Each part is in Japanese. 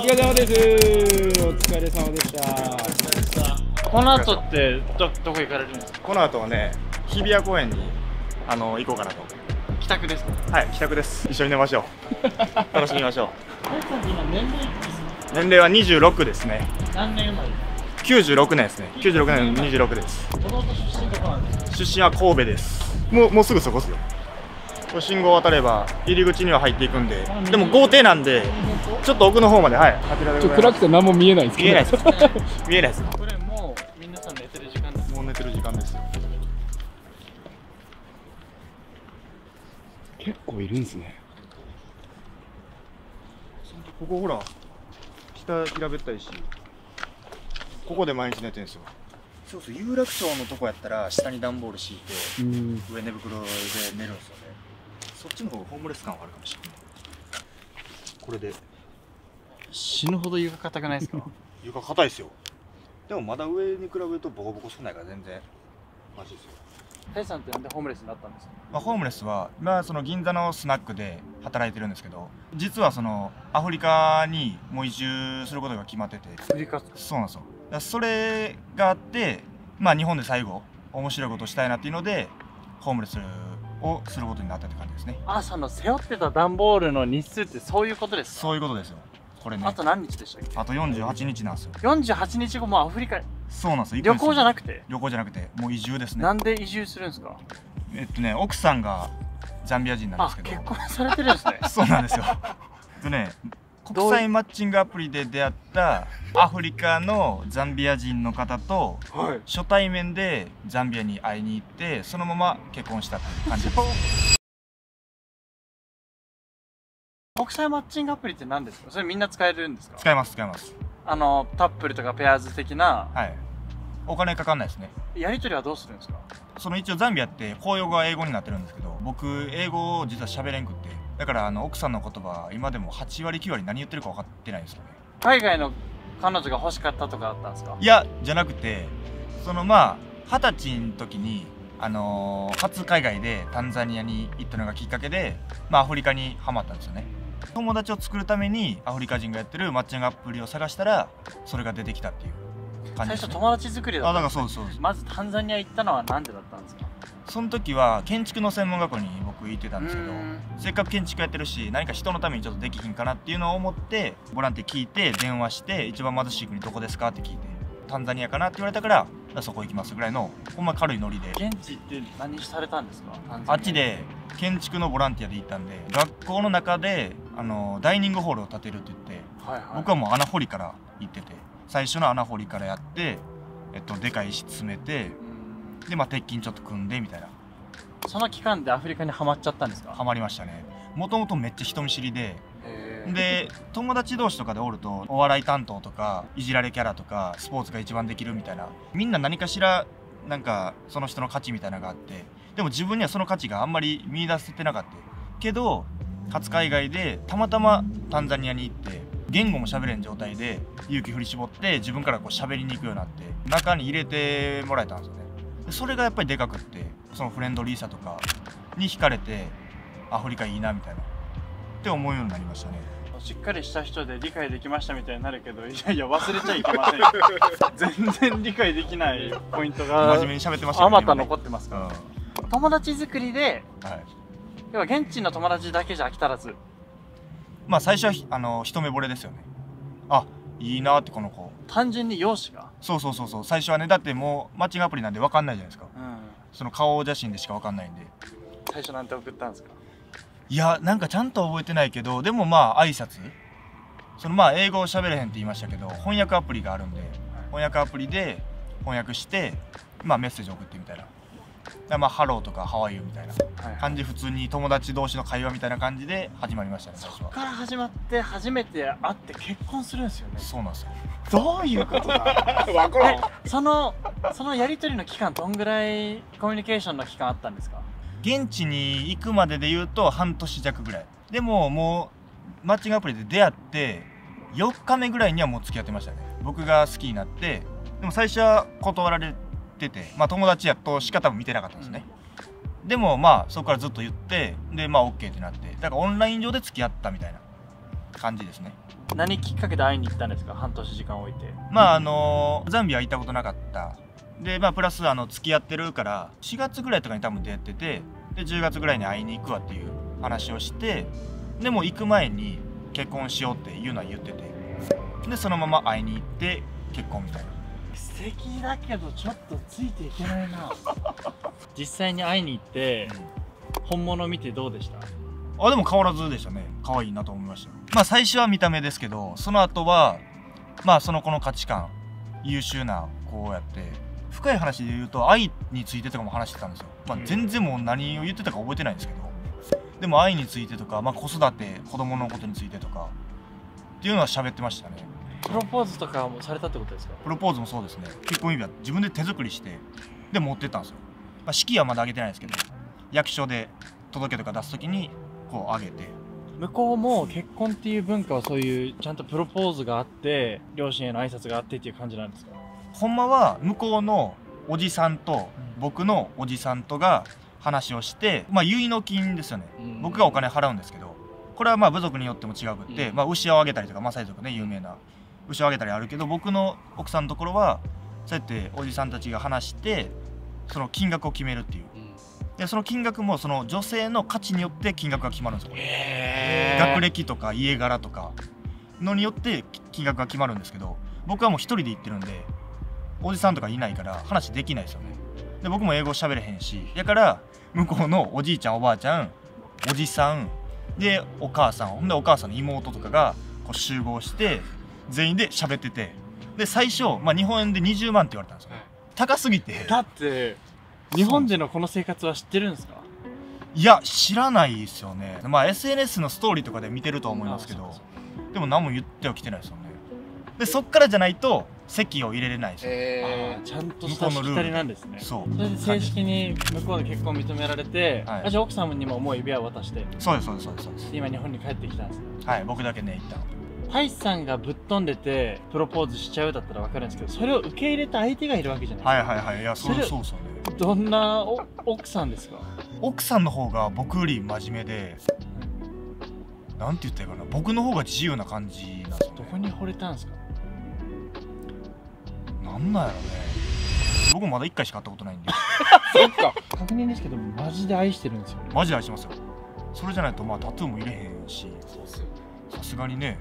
疲れ様です。お疲れ様でした。この後ってどどこ行かれるんですか？この後はね日比谷公園にあの行こうかなと。帰宅ですか？はい帰宅です。一緒に寝ましょう。楽しみましょう。年齢いくつですか年齢は26ですね。何年生まれ？96年ですね。96年の26です。もともと出身どこなんですか出身は神戸です。もうもうすぐそこですよ信号渡れば入り口には入っていくんででも豪邸なんでちょっと奥の方まではいあちらでちょございます暗くて何も見えないんです。けど見えないです。見えないです。これもう皆さん寝てる時間です。もう寝てる時間ですよ。結構いるんですね。ここほら下平べったいしここで毎日寝てるんですよ。そうそう有楽町のとこやったら下に段ボール敷いてうん。上寝袋で寝るんですよ。ねそっちの方がホームレス感はあるかもしれない。これで。死ぬほど床硬くないですか？床硬いですよ。でもまだ上に比べるとボコボコ少ないから全然。マジですよ。林さんってなんでホームレスになったんですか？まあ、ホームレスは今その銀座のスナックで働いてるんですけど実はそのアフリカにもう移住することが決まってて。振りか？そうなんですよ。それがあってまあ日本で最後面白いことをしたいなっていうのでホームレスをすることになったって感じですね。朝の背負ってた段ボールの日数ってそういうことですか？そういうことですよ。これね。あと何日でしたっけ？あと48日なんですよ。48日後もアフリカ。そうなんですよ旅行じゃなくくて？旅行じゃなくてもう移住ですね。なんで移住するんですか？えっとね奥さんがザンビア人なんであすけど。結婚されてるんですね。そうなんですよ。でね、国際マッチングアプリで出会ったアフリカのザンビア人の方とはい初対面でザンビアに会いに行ってそのまま結婚したっていう感じです。国際マッチングアプリって何ですか？それみんな使えるんですか？使えます使えます。あのタップルとかペアーズ的な？はい。お金かかんないですね。やり取りはどうするんですか？その一応ザンビアって公用語は英語になってるんですけど僕英語を実は喋れんくってだからあの奥さんの言葉今でも8割9割何言ってるか分かってないんですよね。海外の彼女が欲しかったとかあったんですか？いやじゃなくてそのまあ二十歳の時にあのー初海外でタンザニアに行ったのがきっかけで、まあ、アフリカにハマったんですよね。友達を作るためにアフリカ人がやってるマッチングアプリを探したらそれが出てきたっていう感じね、最初友達作りだあだったんですからそうそうまずタンザニア行ったのはなんでだったんですか？その時は建築の専門学校に僕行ってたんですけどせっかく建築やってるし何か人のためにちょっとできひんかなっていうのを思ってボランティア聞いて電話して一番貧しい国どこですかって聞いてタンザニアかなって言われたからそこ行きますぐらいのほんま軽いノリで。現地って何されたんですか？あっちで建築のボランティアで行ったんで学校の中であのダイニングホールを建てるって言ってはいはい。僕はもう穴掘りから行ってて最初の穴掘りからやって、えっと、でかい石詰めてうーんで、まあ、鉄筋ちょっと組んでみたいな。その期間でアフリカにはまっちゃったんですか？ハマりましたね。もともとめっちゃ人見知りで。で友達同士とかでおるとお笑い担当とかいじられキャラとかスポーツが一番できるみたいな。みんな何かしらなんかその人の価値みたいなのがあって。でも自分にはその価値があんまり見出せてなかった。けど初海外でたまたまタンザニアに行って言語も喋れん状態で勇気振り絞って自分からこう喋りに行くようになって中に入れてもらえたんですよね。でそれがやっぱりでかくってそのフレンドリーさとかに惹かれてアフリカいいなみたいな。って思うようになりましたね。しっかりした人で理解できましたみたいになるけどいやいや忘れちゃいけません 全然理解できないポイントが真面目に喋ってましたあまた残ってますかうんはら友達作りでい。要は現地の友達だけじゃ飽き足らず。まあ最初はひあの一目惚れですよね。あいいなってこの子。単純に容姿が？そうそうそうそう。最初はねだってもうマッチングアプリなんで分かんないじゃないですか。うん。その顔写真でしか分かんないんで。最初なんて送ったんですか？いやなんかちゃんと覚えてないけどでもまあ挨拶。そのまあ英語を喋れへんって言いましたけど翻訳アプリがあるんで翻訳アプリで翻訳してまあメッセージ送ってみたいなでまあハローとか how are you みたいなはい感じ普通に友達同士の会話みたいな感じで始まりましたね最初はそこから始まって初めて会って結婚するんですよね。そうなんですよ。どういうことだ？わからん。えそのそのやり取りの期間どんぐらいコミュニケーションの期間あったんですか？現地に行くまでで言うと半年弱ぐらい。でももうマッチングアプリで出会って4日目ぐらいにはもう付き合ってましたね。僕が好きになってでも最初は断られててまあ友達やとしか多分見てなかったんですね、でもまあそこからずっと言ってでまあ OK ってなってだからオンライン上で付き合ったみたいな感じですね。何きっかけで会いに行ったんですか？半年時間置いて。まああのザンビア行ったことなかった。でまあプラスあの付き合ってるから4月ぐらいとかに多分出会っててで10月ぐらいに会いに行くわっていう話をしてでも行く前に結婚しようっていうのは言っててでそのまま会いに行って結婚みたいな素敵だけどちょっとついていけないな。実際に会いに行って本物見てどうでした？あでも変わらずでしたね。可愛いなと思いましたまあ最初は見た目ですけどその後はまあその子の価値観優秀な子をやって深い話で言うと愛についてとかも話してたんですよ、まあ、全然もう何を言ってたか覚えてないんですけど。でも愛についてとか、まあ、子育て子供のことについてとかっていうのは喋ってましたねプロポーズとかもされたってことですか？プロポーズもそうですね。結婚指輪自分で手作りしてで持ってったんですよ、まあ、式はまだあげてないですけど役所で届けとか出す時にこうあげて。向こうも結婚っていう文化はそういうちゃんとプロポーズがあって両親への挨拶があってっていう感じなんですか？ほんまは向こうのおじさんとうん。僕のおじさんとが話をしてまあ結納金ですよね。うん。僕がお金払うんですけどこれはまあ部族によっても違うくって、うん。まあ、牛をあげたりとかマサイ族ね有名な牛をあげたりあるけど僕の奥さんのところはそうやっておじさんたちが話してその金額を決めるっていう。でその金額もその女性の価値によって金額が決まるんですよへ学歴とか家柄とかのによって金額が決まるんですけど僕はもう一人で行ってるんでおじさんとかいないから話できないですよね。で僕も英語喋れへんしだから向こうのおじいちゃんおばあちゃんおじさんでお母さんほんでお母さんの妹とかがこう集合して全員で喋ってて。で最初、まあ、日本円で20万って言われたんですよ、はい。高すぎて。だって日本でのこの生活は知ってるんですか？いや知らないですよね。まあ SNS のストーリーとかで見てるとは思いますけど。でも何も言ってはきてないですよね。でそっからじゃないと席を入れれないですよ、あえーちゃんとしたしきたりなんですねそそう。れで正式に向こうで結婚認められて、はい。あじゃあ奥様にももう指輪を渡して。そうですそうですそうですそうです。今日本に帰ってきたんですね。はい僕だけね一旦大志さんがぶっ飛んでてプロポーズしちゃうだったら分かるんですけどそれを受け入れた相手がいるわけじゃないですか、はいはいはい。いやそそれれそうですよねどんなお奥さんですか？奥さんの方が僕より真面目でなんて言ったらいいかな。僕の方が自由な感じなんですよね。どこに惚れたんですか？なんなんやろね。僕まだ1回しか会ったことないんで。そっか。確認ですけどマジで愛してるんですよねマジで愛しますよそれじゃないとまあタトゥーも入れへんしさすがにね、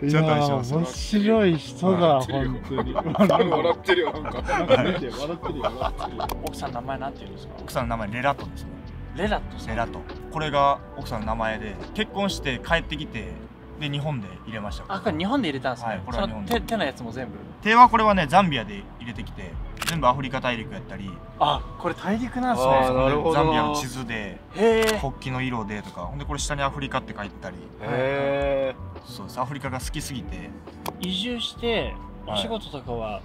ちょっと愛します。面白い人だ笑ってるよ本当に。笑ってるよなんか。笑ってるよ笑ってるよ。奥さんの名前なんて言うんですか？奥さんの名前レラトですね。レラット。レラト。これが奥さんの名前で結婚して帰ってきてで日本で入れましたあこれ日本で入れたんですね、はいこれは日本で。手手のやつも全部？手はこれはねザンビアで入れてきて全部アフリカ大陸やったり。あこれ大陸なんですね。なるほど。ザンビアの地図で国旗の色でとかほんでこれ下にアフリカって書いてたり。へそうです。アフリカが好きすぎて。移住しておはい。仕事とかは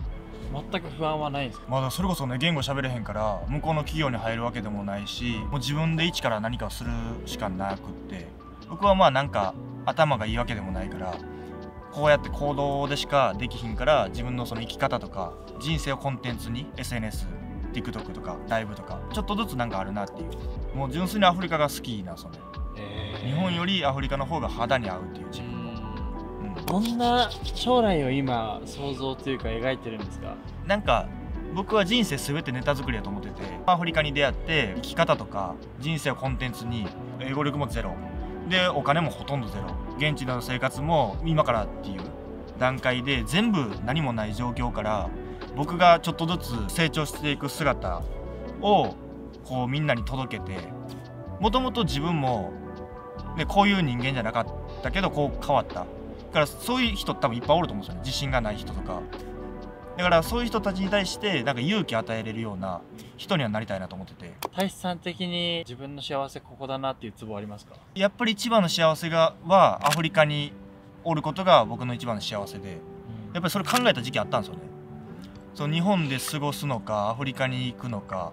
全く不安はないんですか、まだそれこそね言語喋れへんから向こうの企業に入るわけでもないしもう自分で一から何かをするしかなくって。僕はまあなんか頭がいいわけでもないからこうやって行動でしかできひんから自分のその生き方とか人生をコンテンツに SNSTikTok とかライブとかちょっとずつなんかあるなっていう。もう純粋にアフリカが好きなんですよね日本よりアフリカの方が肌に合うっていう自分、うん。どんな将来を今想像というか描いてるんですか？なんか僕は人生全てネタ作りだと思っててアフリカに出会って生き方とか人生をコンテンツに英語力もゼロでお金もほとんどゼロ。現地での生活も今からっていう段階で全部何もない状況から僕がちょっとずつ成長していく姿をこうみんなに届けてもともと自分も、ね、こういう人間じゃなかったけどこう変わった。だからそういう人多分いっぱいおると思うんですよね。自信がない人とか。だからそういう人たちに対してなんか勇気与えれるような人にはなりたいなと思ってて。大志さん的に自分の幸せここだなっていうツボありますか？やっぱり一番の幸せがはアフリカにおることが僕の一番の幸せで。やっぱりそれ考えた時期あったんですよね。そう日本で過ごすのかアフリカに行くのか。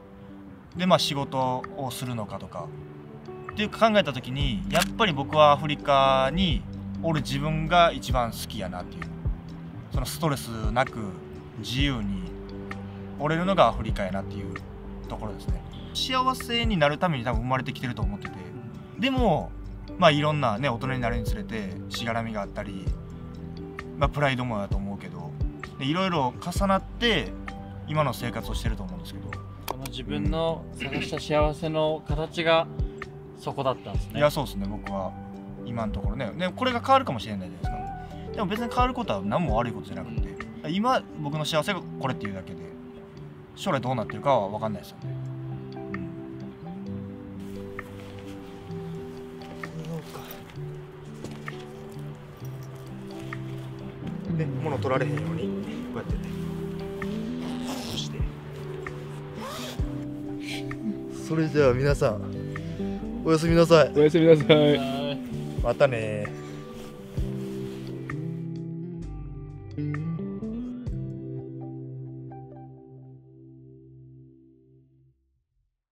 でまあ仕事をするのかとか。っていう考えた時にやっぱり僕はアフリカにおる自分が一番好きやなっていう。そのストレスなく自由におれるのがアフリカやなっていうところですね。幸せになるために多分生まれてきてると思ってて。でもまあいろんなね大人になるにつれてしがらみがあったり、まあ、プライドもだと思うけどでいろいろ重なって今の生活をしてると思うんですけど、この自分の探した幸せの形がそこだったんですね。いやそうですね僕は。今のところね。でこれが変わるかもしれないじゃないですか。でも別に変わることは何も悪いことじゃなくて今僕の幸せがこれっていうだけで将来どうなってるかは分かんないですよね、で物取られへんようにこうやってね。そして。それじゃあ皆さんおやすみなさい。おやすみなさい。またね